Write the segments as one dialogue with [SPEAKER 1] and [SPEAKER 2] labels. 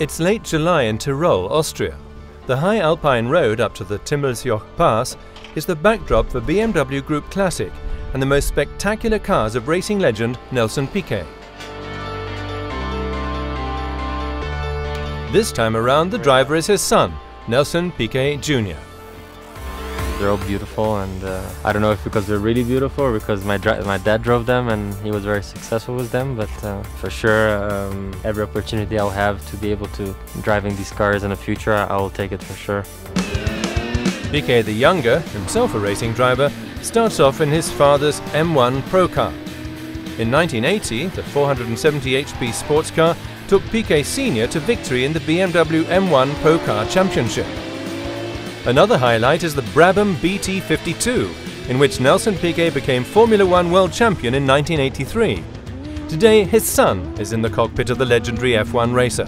[SPEAKER 1] It's late July in Tyrol, Austria. The high alpine road up to the Timmelsjoch Pass is the backdrop for BMW Group Classic and the most spectacular cars of racing legend Nelson Piquet. This time around, the driver is his son, Nelson Piquet Jr.
[SPEAKER 2] They're all beautiful, and uh, I don't know if because they're really beautiful or because my my dad drove them and he was very successful with them. But uh, for sure, um, every opportunity I'll have to be able to driving these cars in the future, I will take it for sure.
[SPEAKER 1] Piquet the younger, himself a racing driver, starts off in his father's M1 Pro car. In 1980, the 470 HP sports car took Piquet Sr. to victory in the BMW M1 Pro Car Championship. Another highlight is the Brabham BT52, in which Nelson Piquet became Formula One World Champion in 1983. Today, his son is in the cockpit of the legendary F1 racer.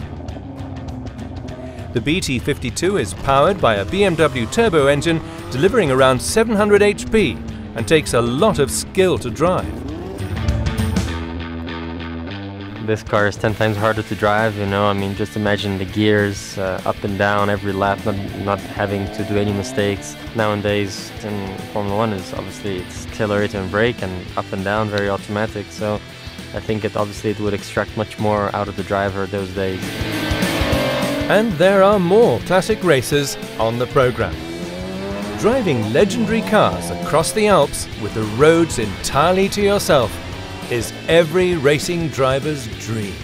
[SPEAKER 1] The BT52 is powered by a BMW turbo engine delivering around 700 HP and takes a lot of skill to drive
[SPEAKER 2] this car is 10 times harder to drive, you know, I mean, just imagine the gears uh, up and down every lap, not, not having to do any mistakes. Nowadays in Formula One is obviously it's accelerator and brake and up and down, very automatic, so I think it obviously it would extract much more out of the driver those days.
[SPEAKER 1] And there are more classic races on the program. Driving legendary cars across the Alps with the roads entirely to yourself is every racing driver's dream.